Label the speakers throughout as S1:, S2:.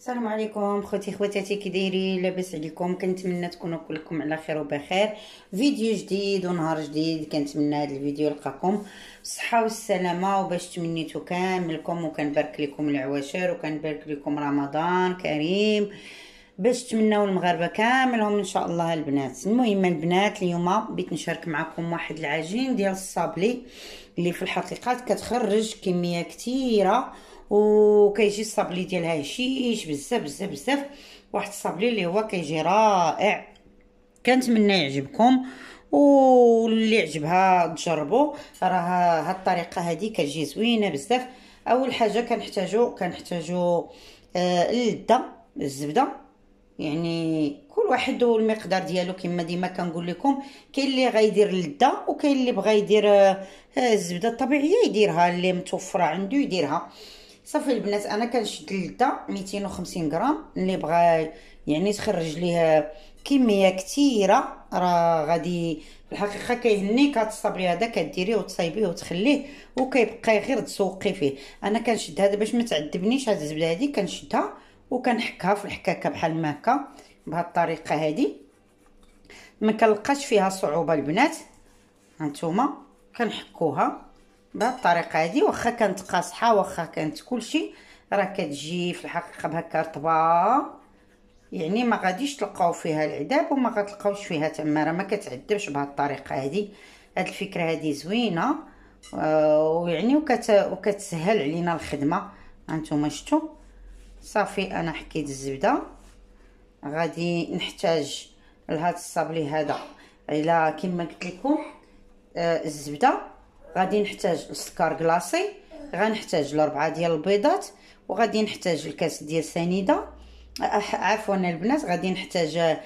S1: السلام عليكم خوتي خواتاتي كي دايرين لاباس عليكم. كنتمنى تكونوا كلكم على خير وبخير. فيديو جديد ونهار جديد كنتمنى هذا الفيديو يلقاكم. بالصحه والسلامة وباش تمنيتو كاملكم وكنبارك لكم العواشر وكنبارك لكم رمضان كريم. باش تمناو المغاربة كاملهم إن شاء الله البنات. المهم البنات اليوم بغيت نشارك معكم واحد العجين ديال الصابلي اللي في الحقيقة كتخرج كمية كثيره وكيجي الصابلي ديالها هشيش بزاف بزاف بزاف. واحد الصابلي اللي هو كيجي رائع. كنتمنى يعجبكم واللي عجبها تجربوا راه هاد الطريقة هذه كتجي زوينة بزاف. أول حاجة كنحتاجو كنحتاجو آه اللذه الزبدة. يعني كل واحد والمقدار ديالو كما ديما كنقول لكم كاين اللي غيدير اللذه وكاين اللي بغى يدير آه الزبدة الطبيعية يديرها اللي متوفرة عنده يديرها. صافي البنات أنا كنشد اللذه 250 غرام اللي بغى يعني تخرج ليه كمية كثيره راه غادي في الحقيقة كيهنيك هاد الصبري هذا كديريه وتصايبيه وتخليه وكيبقى غير تسوقي فيه. أنا كنشد هذا باش ما تعذبنيش هاد الزبدة هذه كنشدها. وكنحكها في الحكاكه بحال ما هكا بهاد الطريقة هذه ما كنلقاش فيها صعوبة البنات هانتوما كنحكوها بهاد الطريقة هادي. واخا كانت قاصحة واخا كانت كلشي راه كتجي في الحقيقة بهكا رطبة. يعني ما غاديش تلقاو فيها العذاب وما غتلقاوش فيها تمارة. ما كتعذبش بهاد الطريقة هادي. هاد الفكرة هادي زوينة. آه ويعني وكت وكتسهل علينا الخدمة. هانتوما شفتوا صافي أنا حكيت الزبدة. غادي نحتاج لهاد الصابلي هذا. إلى كما قلت لكم آه الزبدة. غادي نحتاج السكر كلاصي غنحتاج لربعة ديال البيضات. وغادي نحتاج الكاس ديال سنيدة. عفوا البنات غادي نحتاج آه،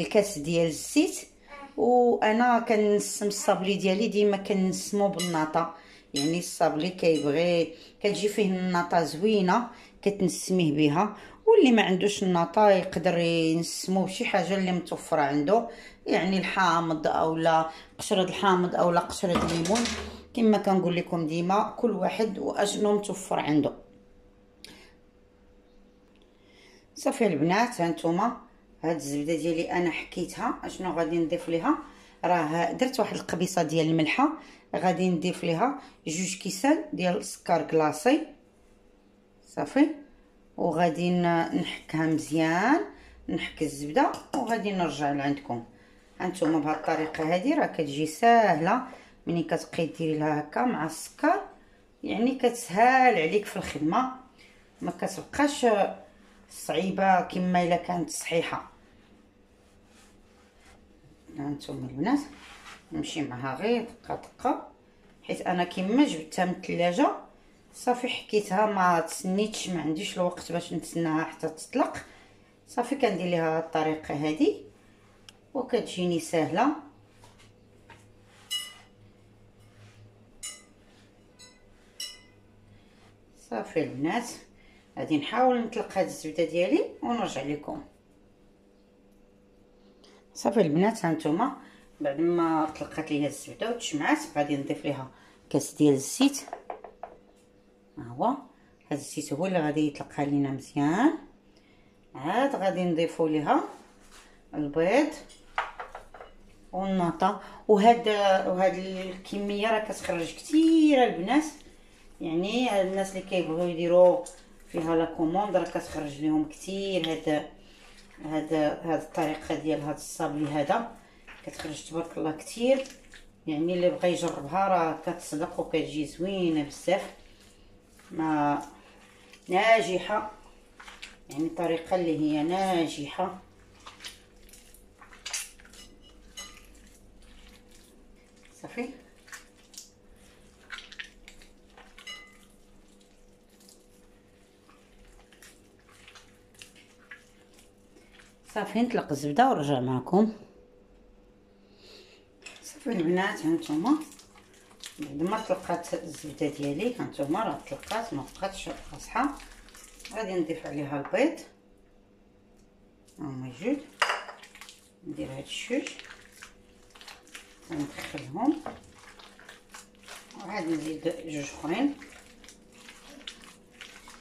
S1: الكاس ديال الزيت. وأنا كنسم الصابلي ديالي ديما كنسمو بالناطه يعني الصابلي كيبغي كتجي فيه الناطه زوينه كتنسميه بها واللي ما عندوش الناطه يقدر ينسمو بشي حاجة اللي متوفرة عنده يعني الحامض اولا قشرة الحامض اولا قشرة الليمون كما كنقول لكم ديما كل واحد واشنو متوفر عنده. صافي البنات هانتوما هاد الزبدة ديالي أنا حكيتها أشنو غادي نضيف ليها؟ راه درت واحد القبيصة ديال الملحة غادي نضيف ليها جوج كيسان ديال السكر كلاصي صافي. وغادي نحكها مزيان نحك الزبدة وغادي نرجع لعندكم. هانتوما بهاد الطريقة هذه راه كتجي ساهلة. ملي كتبقاي ديري لها هكا مع السكر يعني كتسهل عليك في الخدمة. ما كتبقاش صعيبة كما إلا كانت صحيحة. هانتوما البنات نمشي معها غير دقه دقه حيت أنا كما جبتها من الثلاجه صافي حكيتها ما تسنيتش ما عنديش الوقت باش نتسناها حتى تطلق. صافي كندير ليها الطريقة هذه وكتجيني سهلة. صافي البنات غادي نحاول نطلق هاد الزبده ديالي ونرجع لكم. صافي البنات هانتوما بعد ما طلقات ليها الزبدة وتشمعات غادي نضيف ليها كاس ديال الزيت. ها هو هاد الزيت هو اللي غادي يطلقها لينا مزيان. عاد غادي نضيفو ليها البيض والنطا وهاد وهاد الكمية راه كتخرج كثيره البنات. يعني الناس اللي كيبغيو يديروا فيها la commande راه كتخرج لهم كثير هاد هاد هاد الطريقة ديال هاد الصابلي هذا. كتخرج تبارك الله كثير. يعني اللي بغى يجربها راه كتصدق وكتجي زوينة بزاف. ما ناجحة. يعني طريقه اللي هي ناجحة. صافي. صافي نطلق الزبدة ونرجع معكم. صافي البنات هانتوما. بعد ما طلقات الزبدة ديالي هانتوما راه طلقات ما بقاتش قاصحه غادي نضيف عليها البيض. هما جوج. ندير هاد الشوج. وندخلهم وعاد نزيد جوج أخرين.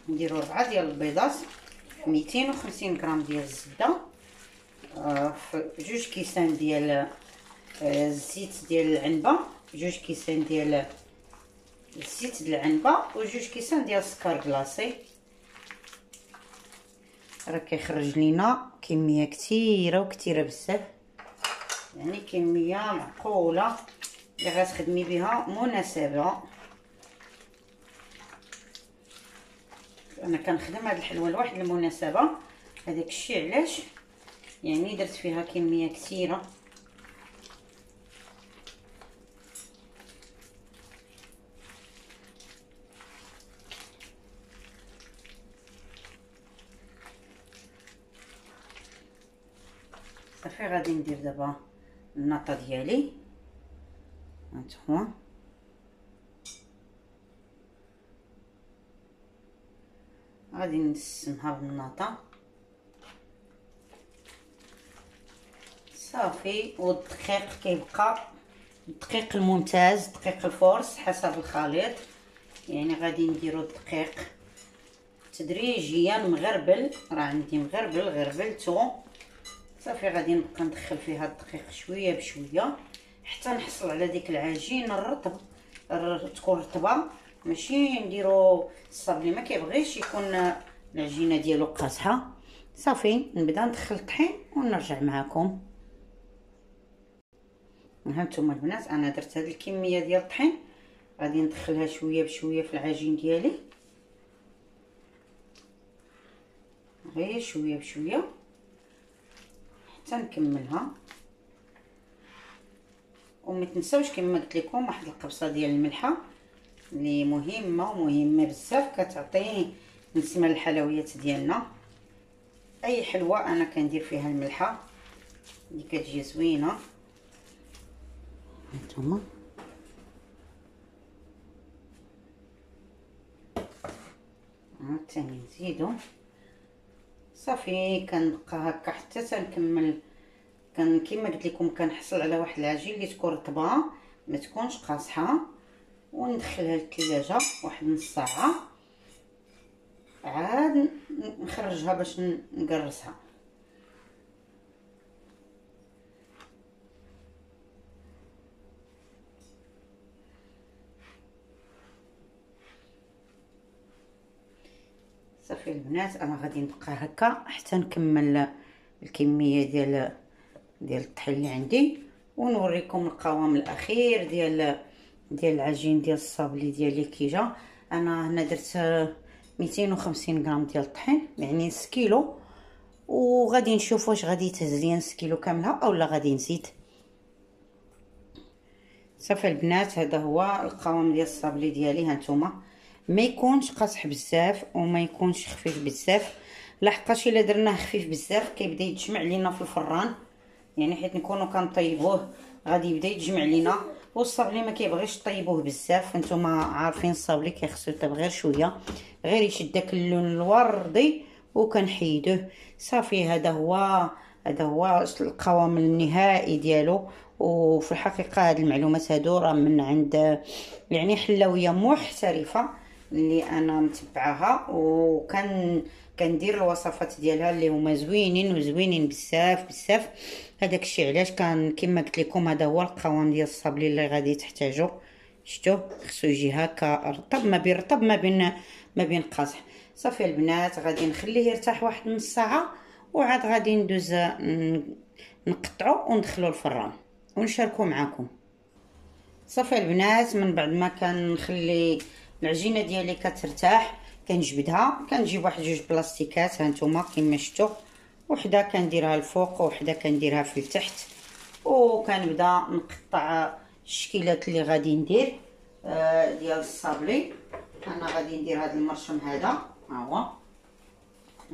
S1: نديرو ربعة ديال البيضات. 250 غرام ديال الزبدة. في جوج كيسان ديال آه، الزيت ديال العنبة جوج كيسان ديال الزيت ديال العنبة وجوج كيسان ديال السكر كلاصي راه كيخرج لينا كمية كثيره وكثيره بزاف. يعني كمية معقولة اللي غتخدمي بها مناسبة. أنا كنخدم هاد الحلوة لواحد المناسبة. هذاك الشيء علاش؟ يعني درت فيها كمية كثيرة. صافي غادي ندير دابا الناطة ديالي. هانتوما غادي نسمها بالناطة. صافي والدقيق كيبقى. الدقيق الممتاز دقيق الفورس حسب الخليط. يعني غادي نديرو الدقيق تدريجيا مغربل. راه عندي مغربل غربلتو صافي غادي نبقى ندخل فيها الدقيق شوية بشوية حتى نحصل على ديك العجين الرطب تكون رطبة. ماشي نديرو الصابلي ما كيبغيش يكون العجينة ديالو قاصحة. صافي نبدا ندخل الطحين ونرجع معكم هانتوما البنات أنا درت هاد الكمية ديال الطحين. غادي ندخلها شوية بشوية في العجين ديالي. غير شوية بشوية. حتى نكملها. وما تنساوش كما قلت لكم واحد القبصة ديال الملحة اللي مهمة ومهمة بزاف كتعطي نسمة الحلويات ديالنا. أي حلوة أنا كندير فيها الملحة اللي كتجي زوينة. هانتوما عاوتاني نزيدو. صافي كنبقى هكا حتى تنكمل كان كما قلت لكم كنحصل على واحد العجين اللي تكون رطبه ما تكونش قاصحة. وندخلها للثلاجه واحد نص ساعة. عاد نخرجها باش نقرصها. صافي البنات أنا غادي نبقى هكا حتى نكمل الكمية ديال ديال الطحين اللي عندي ونوريكم القوام الأخير ديال ديال العجين ديال الصابلي ديالي كي جا أنا هنا درت 250 غرام ديال الطحين يعني نص كيلو. وغادي نشوف واش غادي تهز ليا نص كيلو كاملة اولا غادي نزيد. صافي البنات هذا هو القوام ديال الصابلي ديالي هانتوما ما يكونش قاصح بزاف وما يكونش خفيف بزاف. لحقاش إلا درناه خفيف بزاف كيبدا يتجمع لينا في الفران. يعني حيت نكونوا كنطيبوه غادي يبدا يتجمع لينا. والصابلي ما كيبغيش طيبوه بزاف. انتما عارفين الصابلي كيخصو يطيب غير شوية. غير يشد داك اللون الوردي وكنحيدوه. صافي هذا هو هذا هو القوام النهائي ديالو. وفي الحقيقة هاد المعلومات هادو راه من عند يعني حلويه محترفة. اللي أنا متبعاها وكان كندير الوصفات ديالها اللي هما زوينين وزوينين بزاف بزاف. هذاك الشيء علاش كان كما قلت لكم هذا هو القوام ديال الصابلي اللي غادي تحتاجو. شفتوا خصو يجي هكا رطب ما بين رطب ما بين ما بين قاصح صافي البنات غادي نخليه يرتاح واحد نص ساعة وعاد غادي ندوز نقطعو وندخلو الفران. ونشاركو معاكم. صافي البنات من بعد ما كنخلي العجينة ديالي كترتاح كنجبدها كنجيب واحد جوج بلاستيكات هانتوما كما شفتوا وحده كنديرها الفوق وحده كنديرها في التحت. وكنبدا نقطع الشكيلات اللي غادي ندير آه ديال الصابلي. أنا غادي ندير هذا المرشم هذا. ها هو.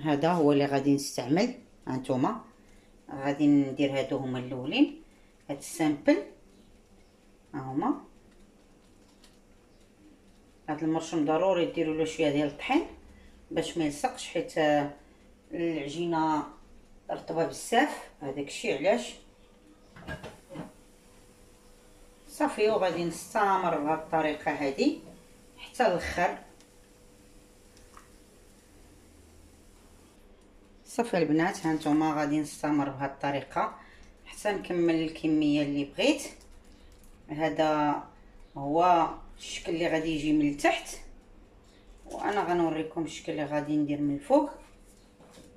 S1: هذا هو اللي غادي نستعمل هانتوما غادي ندير هادو هما الأولين. هاد ال simple. ها هما. هاد المرشم ضروري ديروا له شوية ديال الطحين باش ما يلصقش حيت العجينة رطبه بزاف. هذاك الشيء علاش؟ صافي وغادي نستمر بهذه الطريقة هذه حتى الآخر صافي البنات هانتوما غادي نستمر بهذه الطريقة حتى نكمل الكمية اللي بغيت. هذا هو الشكل اللي غادي يجي من التحت. وأنا غنوريكم الشكل اللي غادي ندير من الفوق.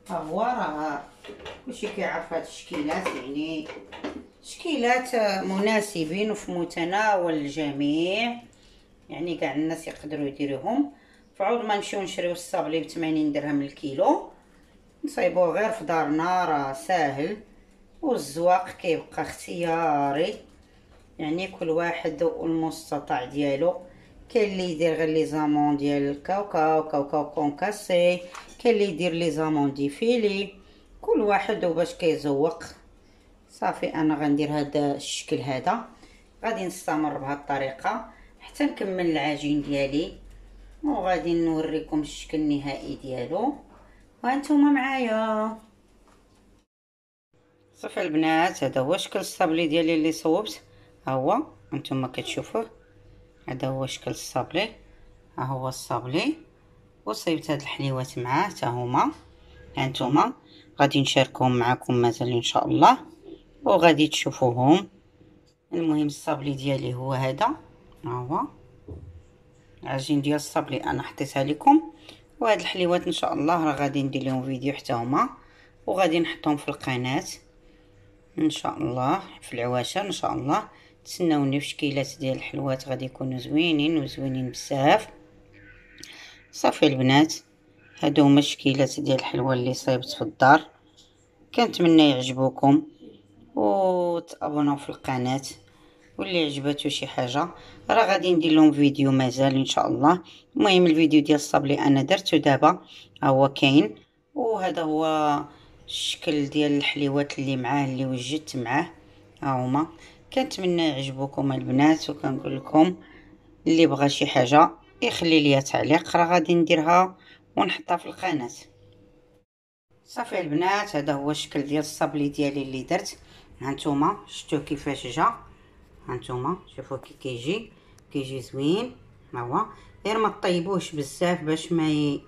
S1: ها هو راه كلشي كيعرف هاد الشكيلات يعني شكيلات مناسبين وفي متناول الجميع. يعني كاع الناس يقدروا يديروهم. فعود ما نمشيو نشريو الصابلي ب 80 درهم الكيلو. نصايبوه غير في دارنا راه ساهل. والزواق كيبقى اختياري. يعني كل واحد والمستطاع ديالو. كاين اللي يدير غير لي زامون ديال الكاوكاو كاوكاو كونكاسي كاين اللي يدير لي زامون دي فيلي كل واحد وباش كيزوق. صافي أنا غندير هذا الشكل هذا. غادي نستمر بهذه الطريقة حتى نكمل العجين ديالي. وغادي نوريكم الشكل النهائي ديالو. وأنتم معايا. صافي البنات هذا هو شكل الصابلي ديالي اللي صوبت. ها هو أنتم كتشوفوه. هذا هو شكل الصابلي. ها هو الصابلي. وصيبت هاد الحليوات معاه حتى هما. هانتوما غادي نشاركهم معكم مازال إن شاء الله. وغادي تشوفوهم. المهم الصابلي ديالي هو هذا. ها هو. العجين ديال الصابلي أنا حطيتها لكم. وهاد الحليوات إن شاء الله راه غادي ندير لهم فيديو حتى هما. وغادي نحطهم في القناة. إن شاء الله في العواشر إن شاء الله. تسناوني في شكيلات ديال الحلوات غادي يكونوا زوينين وزوينين بزاف. صافي البنات هادو هما الشكيلات ديال الحلوى اللي صايبت في الدار. كنتمنى يعجبوكم وتابوناو في القناة. واللي عجباتو شي حاجة راه غادي ندير لهم فيديو مازال إن شاء الله. المهم الفيديو ديال الصبلي أنا درتو دابا هو كاين. وهذا هو الشكل ديال الحليوات اللي معاه اللي وجدت معاه. ها هما. كنتمنى يعجبوكم البنات وكنقول لكم اللي بغى شي حاجة يخلي ليا تعليق راه غادي نديرها ونحطها في القناة. صافي البنات هذا هو الشكل ديال الصبلي ديالي اللي درت. هانتوما شفتوا كيفاش جا؟ هانتوما شوفوا كي كيجي. كيجي زوين. ها هو. غير ما طيبوش بزاف باش ما ي...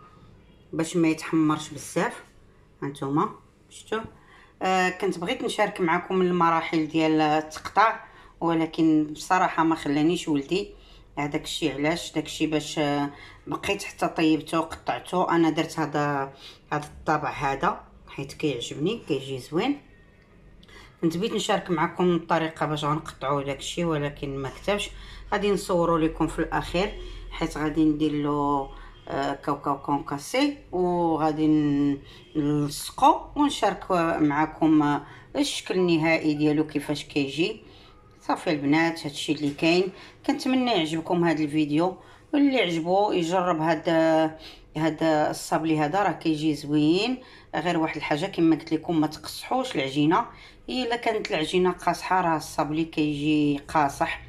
S1: باش ما يتحمرش بزاف. هانتوما شفتوا آه كنت بغيت نشارك معكم المراحل ديال التقطاع ولكن بصراحة ما خلانيش ولدي. هذاك الشيء علاش؟ داكشي باش آه، بقيت حتى طيبته وقطعته. أنا درت هذا هذا الطابع هذا حيت كيعجبني كيجي زوين. كنت بغيت نشارك معكم الطريقة باش غنقطعوا داكشي ولكن ما كتبش. غادي نصوروا لكم في الأخير حيت غادي ندير له كاوكاو كونكاسي وغادي نلصقو ونشارك معكم الشكل النهائي ديالو كيفاش كيجي. صافي البنات هادشي اللي كاين. كنتمنى يعجبكم هذا الفيديو. واللي عجبو يجرب هذا هذا الصابلي هذا راه كيجي زوين. غير واحد الحاجة كما قلت لكم ما تقصحوش العجينة. إلا كانت العجينة قاصحة راه الصابلي كيجي قاصح.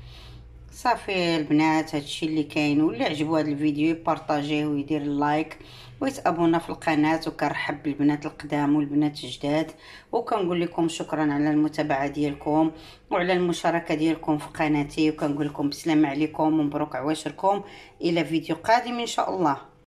S1: صافي البنات هادشي اللي كاين واللي عجبو هذا الفيديو يبارطاجيه ويدير اللايك ويتابونا في القناة وكنرحب بالبنات القدام والبنات الجداد وكنقول لكم شكرا على المتابعة ديالكم وعلى المشاركة ديالكم في قناتي وكنقول لكم بسلام عليكم ومبروك عواشركم إلى فيديو قادم إن شاء الله.